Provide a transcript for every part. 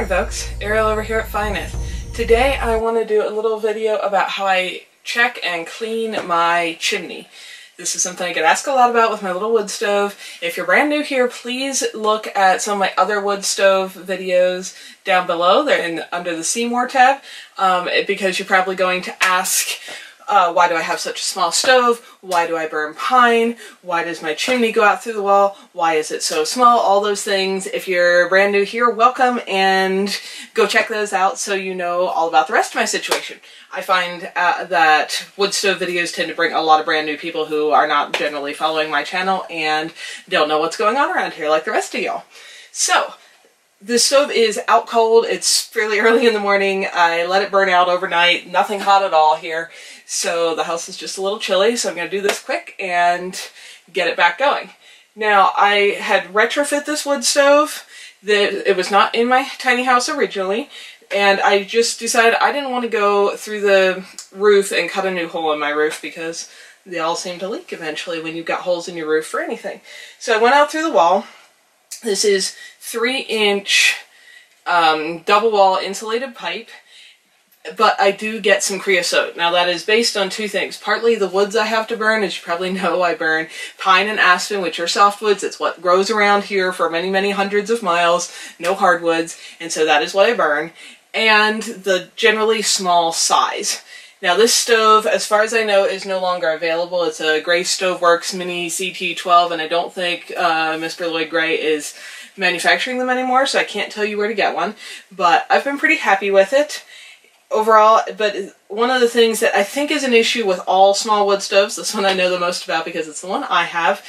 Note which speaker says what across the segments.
Speaker 1: morning folks, Ariel over here at Fy Nyth. Today I want to do a little video about how I check and clean my chimney. This is something I get asked a lot about with my little wood stove. If you're brand new here, please look at some of my other wood stove videos down below. They're in under the See More tab um, because you're probably going to ask uh, why do I have such a small stove? Why do I burn pine? Why does my chimney go out through the wall? Why is it so small? All those things. If you're brand new here, welcome and go check those out so you know all about the rest of my situation. I find uh, that wood stove videos tend to bring a lot of brand new people who are not generally following my channel and don't know what's going on around here like the rest of y'all. So, the stove is out cold. It's fairly early in the morning. I let it burn out overnight. Nothing hot at all here. So the house is just a little chilly, so I'm going to do this quick and get it back going. Now, I had retrofit this wood stove. That It was not in my tiny house originally, and I just decided I didn't want to go through the roof and cut a new hole in my roof because they all seem to leak eventually when you've got holes in your roof for anything. So I went out through the wall. This is three inch um, double wall insulated pipe but I do get some creosote. Now that is based on two things. Partly the woods I have to burn, as you probably know, I burn pine and aspen, which are softwoods. It's what grows around here for many, many hundreds of miles, no hardwoods, and so that is what I burn. And the generally small size. Now this stove, as far as I know, is no longer available. It's a Gray Stoveworks Mini CT12, and I don't think uh, Mr. Lloyd Gray is manufacturing them anymore, so I can't tell you where to get one. But I've been pretty happy with it overall, but one of the things that I think is an issue with all small wood stoves, this one I know the most about because it's the one I have,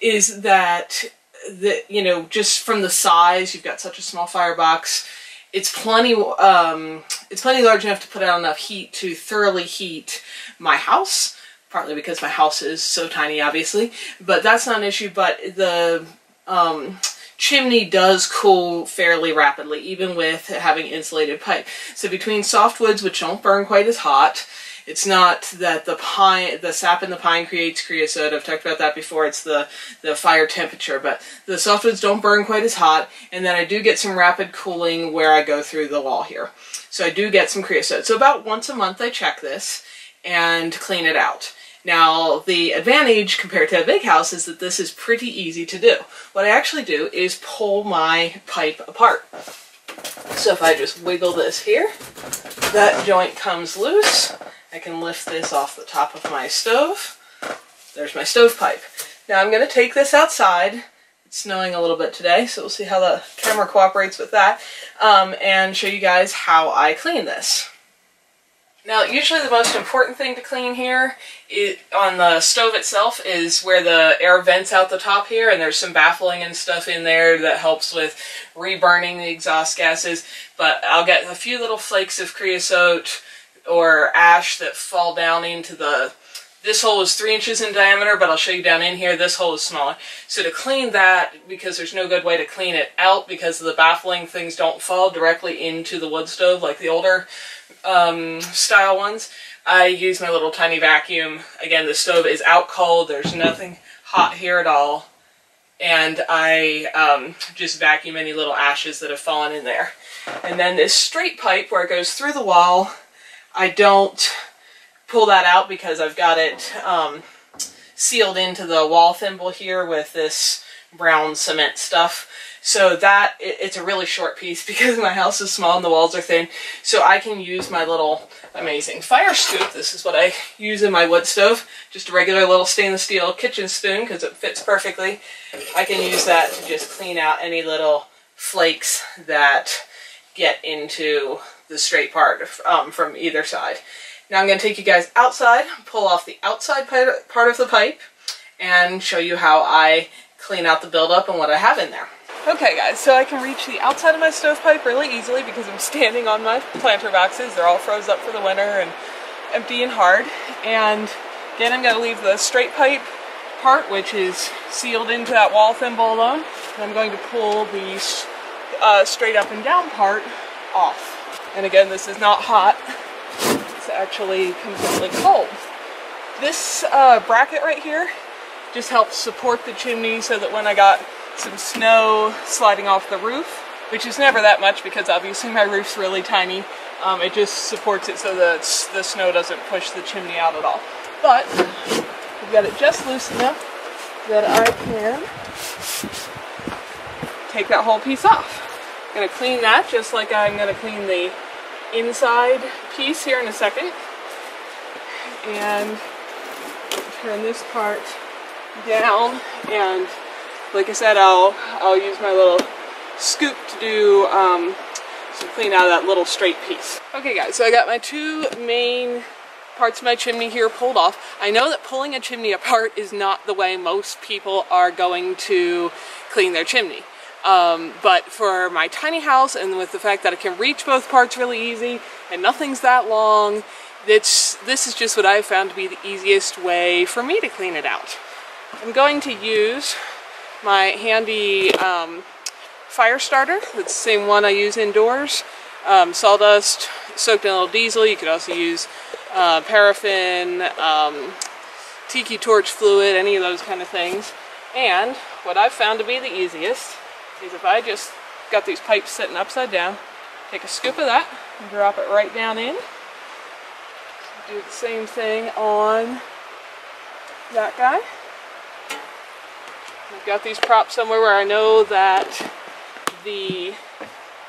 Speaker 1: is that the you know just from the size, you've got such a small firebox. It's plenty. Um, it's plenty large enough to put out enough heat to thoroughly heat my house. Partly because my house is so tiny, obviously, but that's not an issue. But the um, chimney does cool fairly rapidly, even with having insulated pipe. So between softwoods, which don't burn quite as hot, it's not that the pine, the sap in the pine creates creosote. I've talked about that before. It's the, the fire temperature, but the softwoods don't burn quite as hot. And then I do get some rapid cooling where I go through the wall here. So I do get some creosote. So about once a month I check this and clean it out. Now, the advantage compared to a big house is that this is pretty easy to do. What I actually do is pull my pipe apart. So if I just wiggle this here, that joint comes loose. I can lift this off the top of my stove. There's my stovepipe. Now I'm going to take this outside. It's snowing a little bit today, so we'll see how the camera cooperates with that, um, and show you guys how I clean this. Now, usually the most important thing to clean here on the stove itself is where the air vents out the top here, and there's some baffling and stuff in there that helps with reburning the exhaust gases. But I'll get a few little flakes of creosote or ash that fall down into the this hole is three inches in diameter, but I'll show you down in here, this hole is smaller. So to clean that, because there's no good way to clean it out because of the baffling things don't fall directly into the wood stove like the older um, style ones, I use my little tiny vacuum. Again, the stove is out cold. There's nothing hot here at all. And I um, just vacuum any little ashes that have fallen in there. And then this straight pipe where it goes through the wall, I don't pull that out because I've got it um, sealed into the wall thimble here with this brown cement stuff. So that, it, it's a really short piece because my house is small and the walls are thin. So I can use my little amazing fire scoop. This is what I use in my wood stove. Just a regular little stainless steel kitchen spoon because it fits perfectly. I can use that to just clean out any little flakes that get into the straight part um, from either side. Now I'm going to take you guys outside, pull off the outside part of the pipe, and show you how I clean out the buildup and what I have in there. Okay guys, so I can reach the outside of my stovepipe really easily because I'm standing on my planter boxes. They're all froze up for the winter and empty and hard. And again, I'm going to leave the straight pipe part, which is sealed into that wall thimble alone. And I'm going to pull the uh, straight up and down part off. And again, this is not hot. Actually completely cold. This uh, bracket right here just helps support the chimney so that when I got some snow sliding off the roof, which is never that much because obviously my roof's really tiny. Um, it just supports it so that the snow doesn't push the chimney out at all. But we've got it just loose enough that I can take that whole piece off. I'm to clean that just like I'm going to clean the inside piece here in a second. And turn this part down and like I said I'll I'll use my little scoop to do um, to clean out of that little straight piece. Okay guys, so I got my two main parts of my chimney here pulled off. I know that pulling a chimney apart is not the way most people are going to clean their chimney. Um, but for my tiny house and with the fact that I can reach both parts really easy and nothing's that long, it's, this is just what I've found to be the easiest way for me to clean it out. I'm going to use my handy um, fire starter. It's the same one I use indoors. Um, sawdust soaked in a little diesel. You could also use uh, paraffin, um, tiki torch fluid, any of those kind of things. And what I've found to be the easiest is if I just got these pipes sitting upside down, take a scoop of that and drop it right down in. Do the same thing on that guy. I've got these props somewhere where I know that the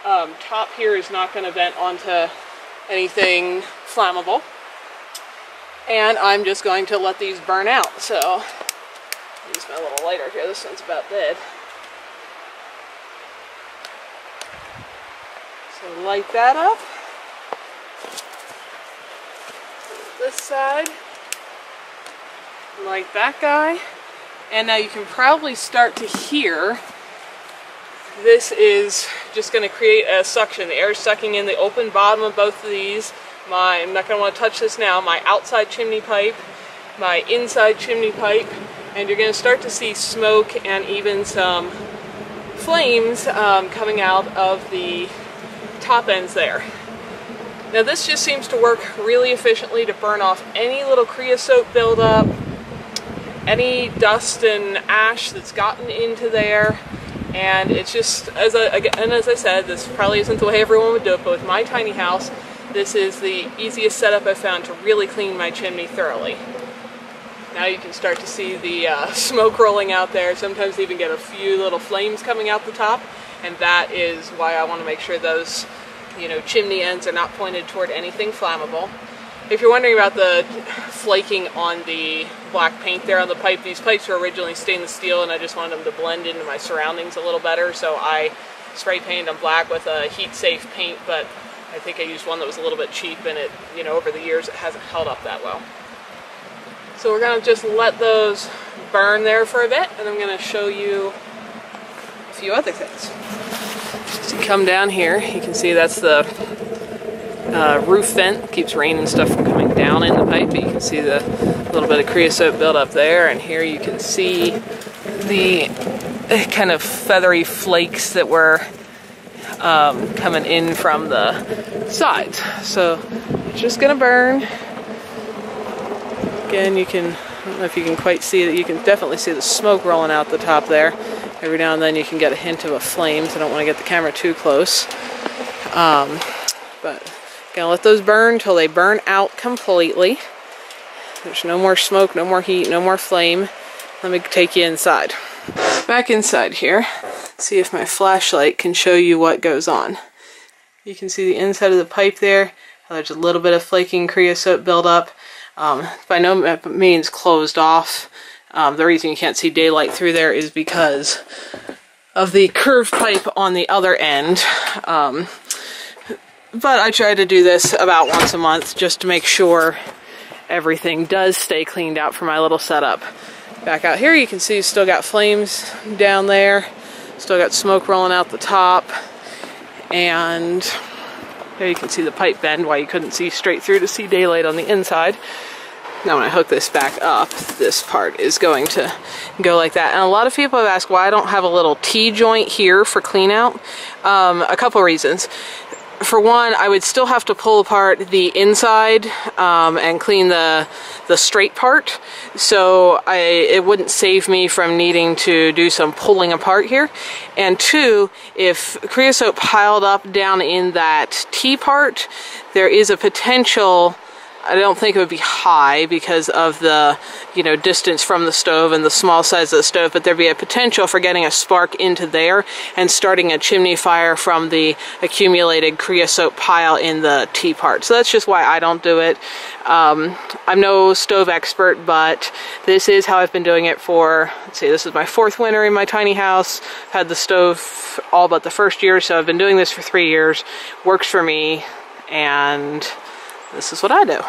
Speaker 1: um, top here is not going to vent onto anything flammable. And I'm just going to let these burn out. So, use my little lighter here. This one's about dead. So light that up. This side. Light that guy. And now you can probably start to hear this is just going to create a suction. The air is sucking in the open bottom of both of these. My, I'm not going to want to touch this now, my outside chimney pipe, my inside chimney pipe, and you're going to start to see smoke and even some flames um, coming out of the top ends there. Now this just seems to work really efficiently to burn off any little creosote buildup, any dust and ash that's gotten into there, and it's just, as I, and as I said, this probably isn't the way everyone would do it, but with my tiny house, this is the easiest setup I've found to really clean my chimney thoroughly. Now you can start to see the uh, smoke rolling out there, sometimes even get a few little flames coming out the top, and that is why I want to make sure those you know, chimney ends are not pointed toward anything flammable. If you're wondering about the flaking on the black paint there on the pipe, these pipes were originally stainless steel and I just wanted them to blend into my surroundings a little better, so I spray painted them black with a heat-safe paint, but I think I used one that was a little bit cheap and it, you know, over the years it hasn't held up that well. So we're going to just let those burn there for a bit and I'm going to show you few other things. So come down here, you can see that's the uh, roof vent keeps rain and stuff from coming down in the pipe. but You can see the little bit of creosote built up there, and here you can see the eh, kind of feathery flakes that were um, coming in from the sides. So it's just gonna burn. Again, you can, I don't know if you can quite see it, you can definitely see the smoke rolling out the top there. Every now and then you can get a hint of a flame, so I don't want to get the camera too close. Um, but Gonna let those burn until they burn out completely. There's no more smoke, no more heat, no more flame. Let me take you inside. Back inside here, see if my flashlight can show you what goes on. You can see the inside of the pipe there. There's a little bit of flaking creosote buildup. Um, by no means closed off. Um, the reason you can't see daylight through there is because of the curved pipe on the other end. Um, but I try to do this about once a month just to make sure everything does stay cleaned out for my little setup. Back out here you can see still got flames down there, still got smoke rolling out the top, and there you can see the pipe bend why you couldn't see straight through to see daylight on the inside. Now when I hook this back up, this part is going to go like that. And a lot of people have asked why I don't have a little T-joint here for clean out. Um, a couple reasons for one, I would still have to pull apart the inside um, and clean the the straight part. So I it wouldn't save me from needing to do some pulling apart here. And two, if creosote piled up down in that T part, there is a potential I don't think it would be high because of the, you know, distance from the stove and the small size of the stove, but there'd be a potential for getting a spark into there and starting a chimney fire from the accumulated creosote pile in the T part. So that's just why I don't do it. Um, I'm no stove expert, but this is how I've been doing it for, let's see, this is my fourth winter in my tiny house. Had the stove all but the first year, so I've been doing this for three years. Works for me, and this is what I do.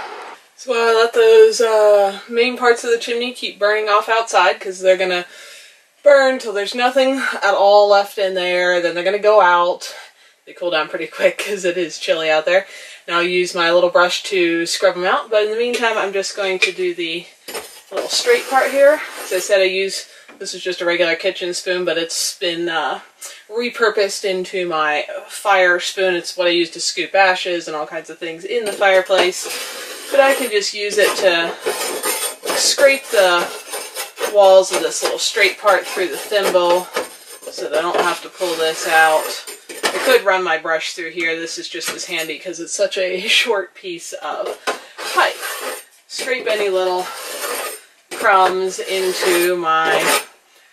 Speaker 1: So I let those uh, main parts of the chimney keep burning off outside because they're going to burn till there's nothing at all left in there. Then they're going to go out. They cool down pretty quick because it is chilly out there. And I'll use my little brush to scrub them out. But in the meantime, I'm just going to do the little straight part here. As I said, I use, this is just a regular kitchen spoon, but it's been uh, repurposed into my fire spoon. It's what I use to scoop ashes and all kinds of things in the fireplace. But I can just use it to scrape the walls of this little straight part through the thimble so that I don't have to pull this out. I could run my brush through here. This is just as handy because it's such a short piece of pipe. Scrape any little crumbs into my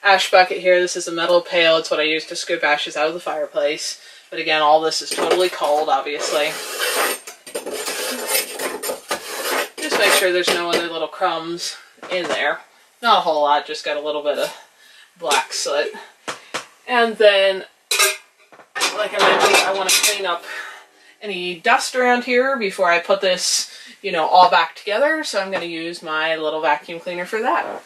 Speaker 1: ash bucket here. This is a metal pail. It's what I use to scoop ashes out of the fireplace. But again, all this is totally cold, obviously. Just make sure there's no other little crumbs in there. Not a whole lot, just got a little bit of black soot. And then, like I mentioned, I want to clean up any dust around here before I put this, you know, all back together. So I'm going to use my little vacuum cleaner for that.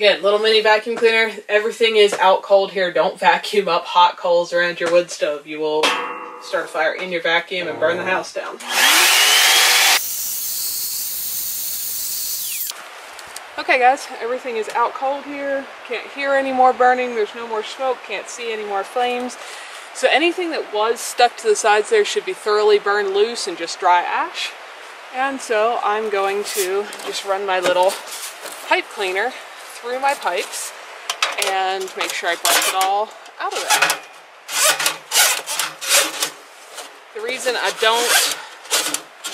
Speaker 1: Again, little mini vacuum cleaner. Everything is out cold here. Don't vacuum up hot coals around your wood stove. You will start a fire in your vacuum and burn the house down. Okay guys, everything is out cold here. Can't hear any more burning. There's no more smoke. Can't see any more flames. So anything that was stuck to the sides there should be thoroughly burned loose and just dry ash. And so I'm going to just run my little pipe cleaner through my pipes and make sure I brush it all out of there. The reason I don't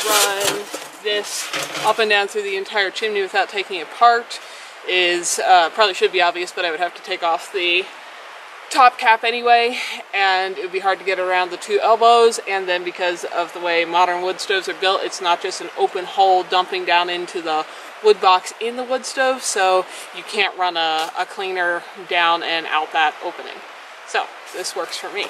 Speaker 1: run this up and down through the entire chimney without taking it apart is, uh, probably should be obvious, but I would have to take off the top cap anyway and it would be hard to get around the two elbows and then because of the way modern wood stoves are built it's not just an open hole dumping down into the wood box in the wood stove, so you can't run a, a cleaner down and out that opening. So this works for me.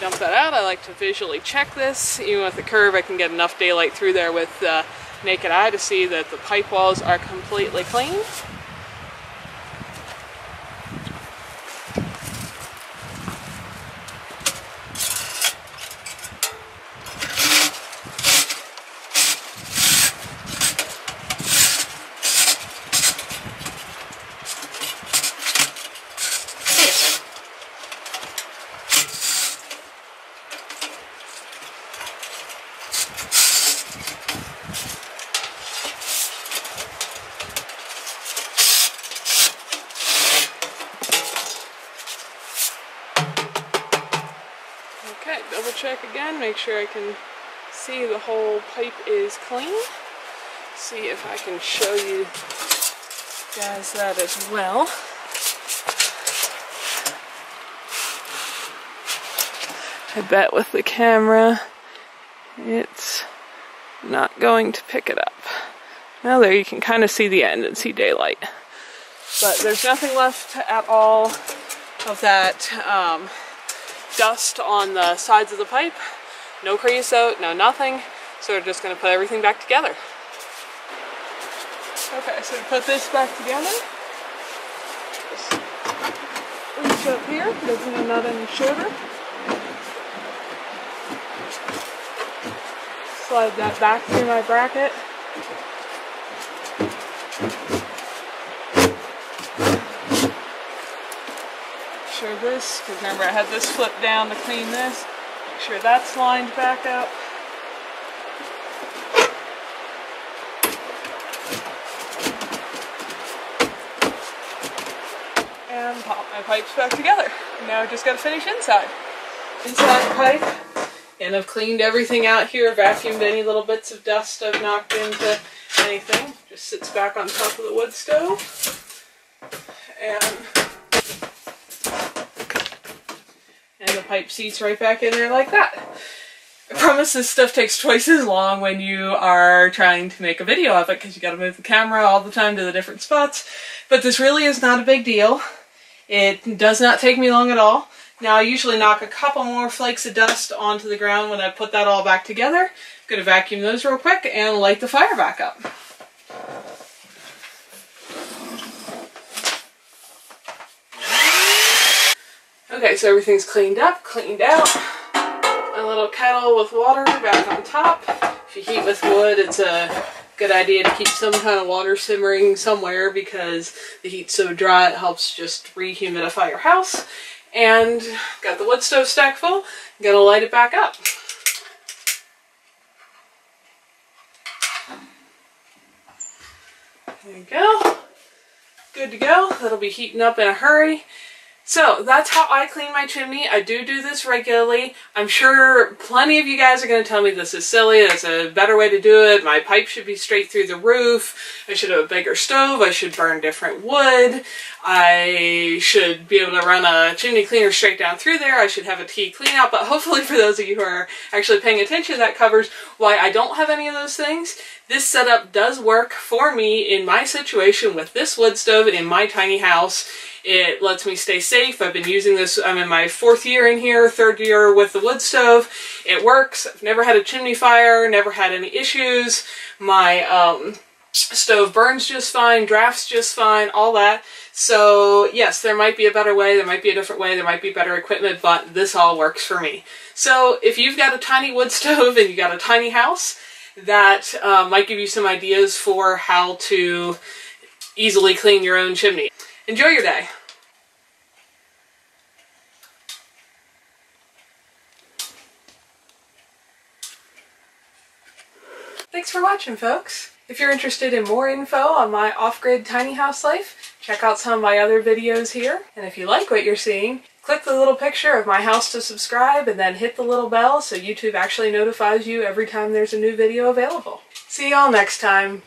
Speaker 1: dump that out. I like to visually check this. Even with the curve, I can get enough daylight through there with the naked eye to see that the pipe walls are completely clean. Check again, make sure I can see the whole pipe is clean. See if I can show you guys that as well. I bet with the camera it's not going to pick it up. Now there you can kind of see the end and see daylight. But there's nothing left at all of that um, dust on the sides of the pipe. No creosote, no nothing. So we're just going to put everything back together. Okay, so to put this back together, just reach up here, doesn't it not any shorter. Slide that back through my bracket. This, because remember I had this flipped down to clean this. Make sure that's lined back up. And pop my pipes back together. Now I just gotta finish inside. Inside pipe, and I've cleaned everything out here, vacuumed any little bits of dust I've knocked into anything. Just sits back on top of the wood stove. And, and the pipe seats right back in there like that. I promise this stuff takes twice as long when you are trying to make a video of it because you gotta move the camera all the time to the different spots. But this really is not a big deal. It does not take me long at all. Now I usually knock a couple more flakes of dust onto the ground when I put that all back together. I'm to vacuum those real quick and light the fire back up. Okay, so everything's cleaned up, cleaned out. A little kettle with water back on top. If you heat with wood, it's a good idea to keep some kind of water simmering somewhere because the heat's so dry it helps just rehumidify your house and got the wood stove stack full. Gonna light it back up. There you go. Good to go. That'll be heating up in a hurry. So that's how I clean my chimney. I do do this regularly. I'm sure plenty of you guys are going to tell me this is silly. There's a better way to do it. My pipe should be straight through the roof. I should have a bigger stove. I should burn different wood. I should be able to run a chimney cleaner straight down through there. I should have a T clean out. But hopefully for those of you who are actually paying attention, that covers why I don't have any of those things. This setup does work for me in my situation with this wood stove in my tiny house. It lets me stay safe. I've been using this, I'm in my fourth year in here, third year with the wood stove. It works. I've never had a chimney fire, never had any issues. My um, stove burns just fine, drafts just fine, all that. So yes, there might be a better way, there might be a different way, there might be better equipment, but this all works for me. So if you've got a tiny wood stove and you got a tiny house, that uh, might give you some ideas for how to easily clean your own chimney. Enjoy your day. Thanks for watching, folks. If you're interested in more info on my off-grid tiny house life, check out some of my other videos here. And if you like what you're seeing, click the little picture of my house to subscribe and then hit the little bell so YouTube actually notifies you every time there's a new video available. See y'all next time.